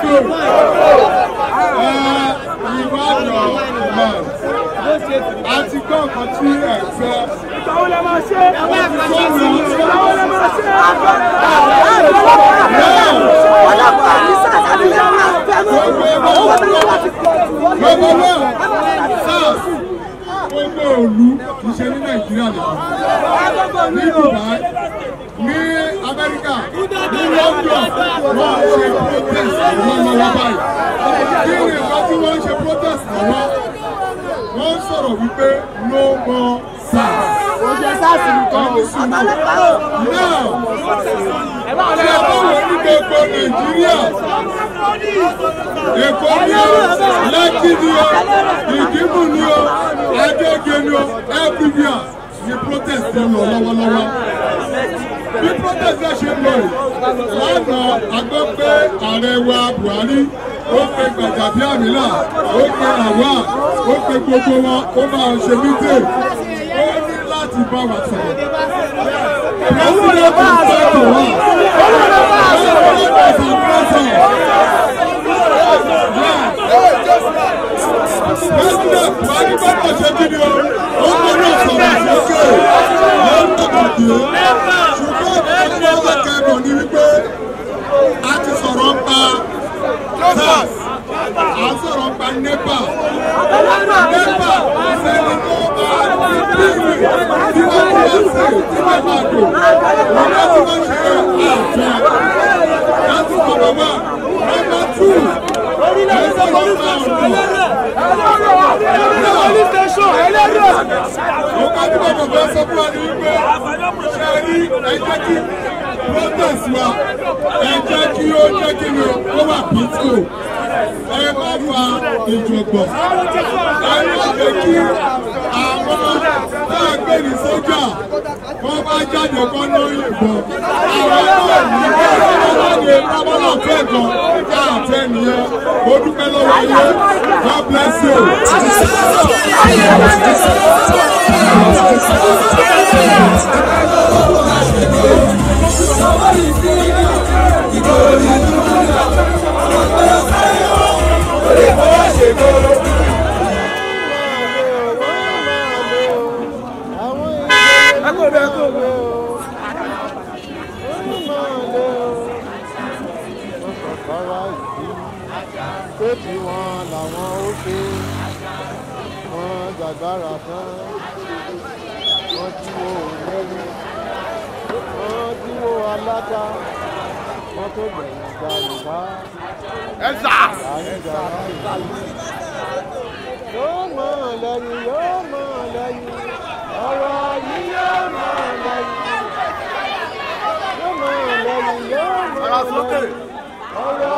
so ìwádọ̀ man àti gbọ́ nǹkan tí ẹ̀ fẹ́. Ìgbàwo lẹ máa ṣe? Ìgbàwo lẹ máa ṣe? ọlọ́pàá ní lè máa fẹ́ mọ́ owó tó wà ti pọ̀ jù wọ́n gbogbo náà sars gbogbo òlu kì í ṣe ní nàìjíríà nìkan ní dubai ní wọ́n ṣe protest lọ́wọ́lọ́wọ́ báyìí kí ni nǹkan tí wọ́n ń ṣe protest lọ́wọ́ wọ́n sọ̀rọ̀ wípé no more sars. oúnjẹ sáàsì nìkan o àtàlẹ́pàá o. now ṣe báwo ní gbogbo nàìjíríà èkó ni o lẹ́kì ni o ìdìbò ni o adége ni o everywhere ni protest ń lọ lọ́wọ́lọ́wọ́ bí protest náà ṣe ń lọ yìí lánàá a gbọ́ pé ààrẹ wa buhari ó pe gbàjàbíàmílà ó pe àwa ó pe gbogbo wọn ó máa ṣe mítè ó ní láti bá wa sọ̀rọ̀. president is back to us. president is present. president buhari ṣe kí ni o ó gbọ́dọ̀ sọ̀rọ̀ sókè lọ́dọ̀dọ̀ ṣùgbọ́n ìgbàgbọ́ akẹ́kọ̀ọ́ ni wípé a ti sọ̀rọ̀ pa sars a sọ̀rọ̀ pa nepa nepa sẹ́ni tó bá ti bíìlì tí wọ́n ti wá sí tí wọ́n ṣe àjẹ́ láti sọ̀rọ̀ wá nọ́mbà tù ẹ̀ sọ̀rọ̀ pa ọ̀dọ́. Ká tí bàbá bá sọ fún wa ní wípé ṣe rí ẹ jẹ́ kí protest wa ẹ jẹ́ kí ó jẹ́ kí ni ó wà peaceful ẹ má fa ìjọ̀gbọ̀n ẹ má jẹ́ kí àwọn tá a gbé ní sójà jáde kọ́ ní ìbọn. Àwọn náà ní jáde lábọ́lá fẹ́ gan káàtẹ́ nìyẹn. Mo dúpẹ́ lọ́wọ́ yẹn God bless you. Pé tí wọn làwọn ó ṣe. Wọn gbàgbára tán. Wọn jíwó lẹ́rú wọn jíwó aláta wọn tó gbẹ̀yìn gba yorùbá. Àyíjà yóò mọ̀ lẹ́yìn yóò mọ̀ lẹ́yìn. Ọ̀rọ̀ yìí yóò mọ̀ lẹ́yìn. Yóò mọ̀ lẹ́yìn yóò mọ̀ lẹ́yìn. Ọ̀rọ̀